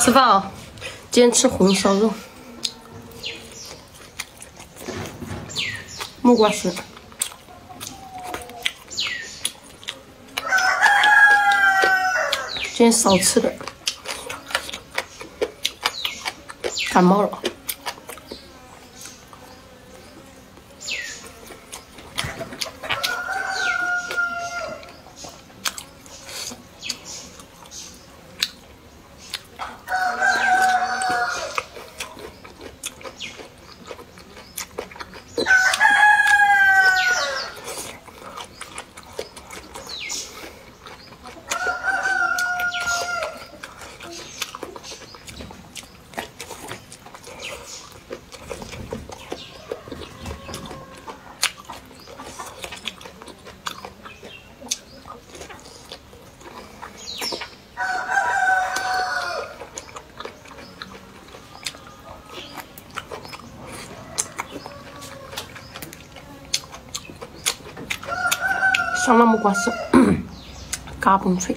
吃饭啊！今天吃红烧肉，木瓜丝，今天少吃点，感冒了。香辣木瓜丝，嘎嘣脆。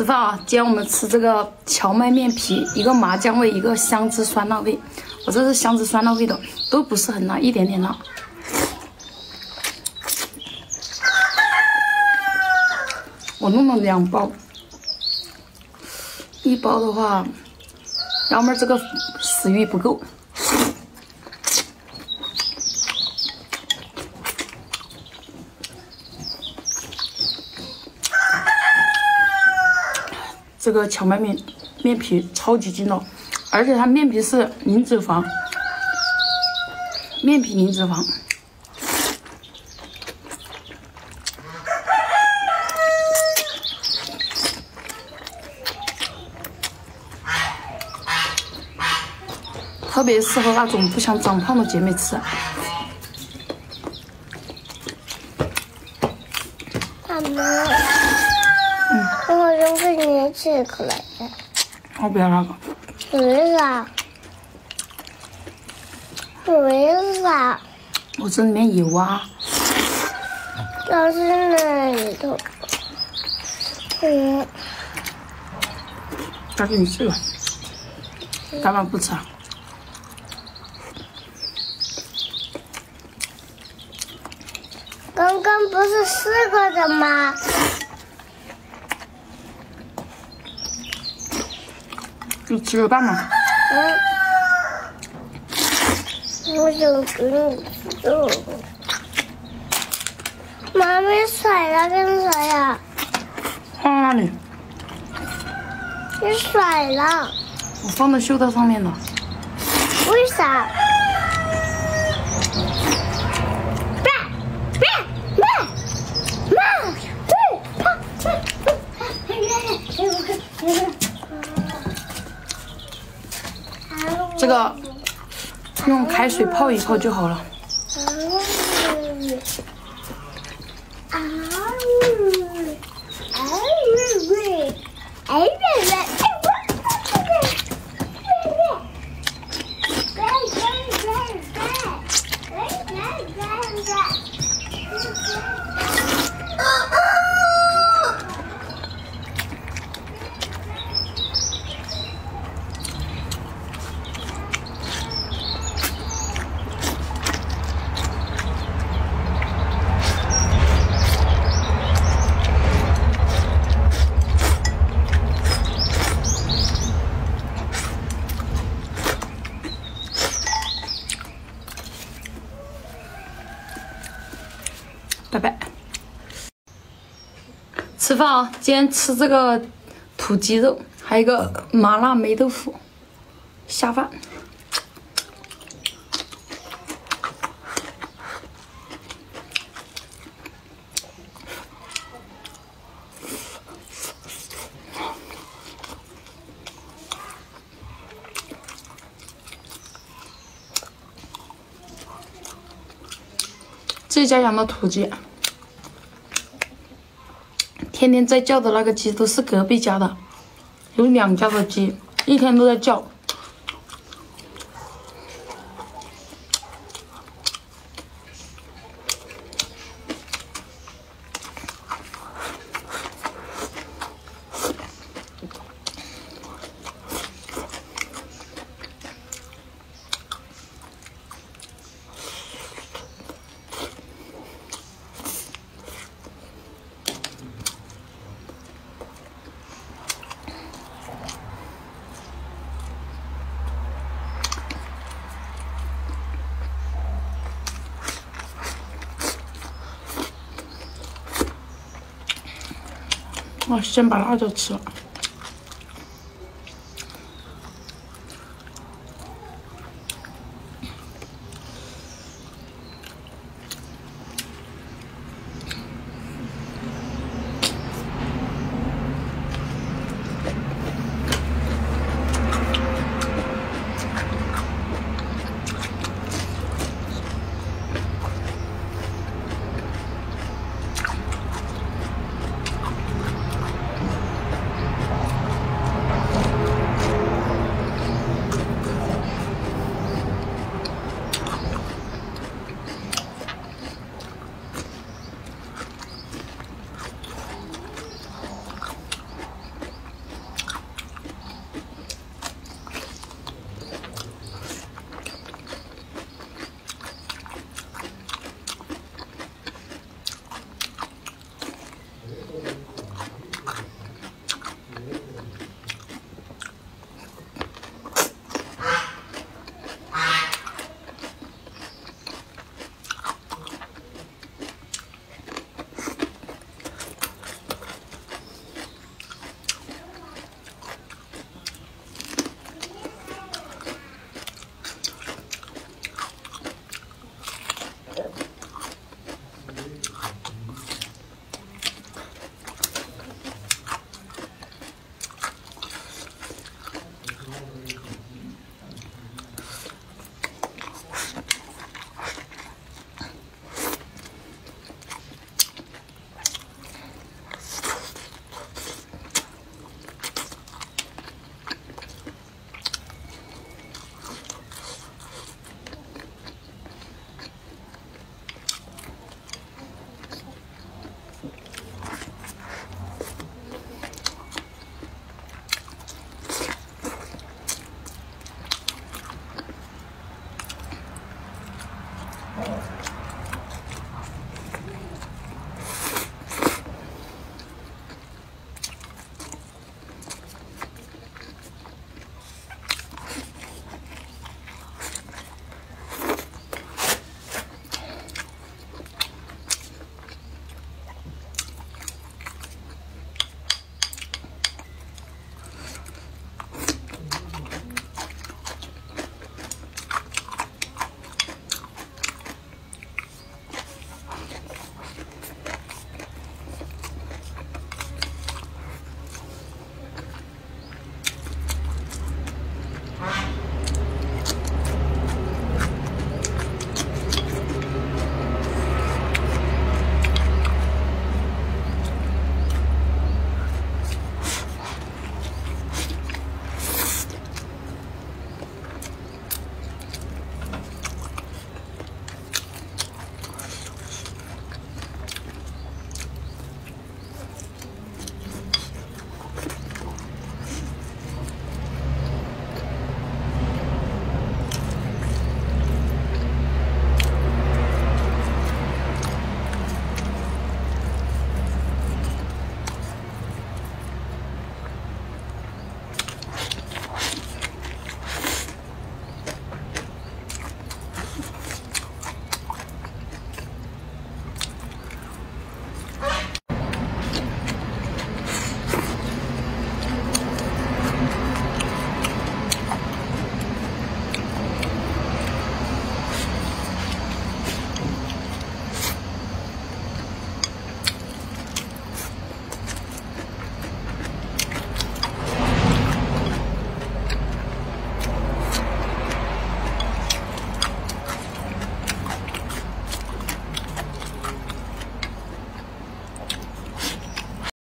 吃饭啊！今天我们吃这个荞麦面皮，一个麻酱味，一个香汁酸辣味。我这是香汁酸辣味的，都不是很辣，一点点辣。我弄了两包，一包的话，幺妹这个食欲不够。这个荞麦面面皮超级筋道，而且它面皮是零脂肪，面皮零脂肪，特别适合那种不想长胖的姐妹吃。妈妈。我扔给你吃可来的。我不要那个。为啥？为啥？我这里面有啊。老师那里头，嗯。再给你吃吧。干嘛不吃啊？刚刚不是四个的吗？你吃个蛋嘛？嗯，我想给你吃。妈咪甩了干啥呀？放那里。你甩了。我放在袖套上面了。为啥？这个用开水泡一泡就好了。吃饭啊！今天吃这个土鸡肉，还有一个麻辣霉豆腐，下饭。这家养的土鸡，天天在叫的那个鸡都是隔壁家的，有两家的鸡，一天都在叫。我先把辣椒吃了。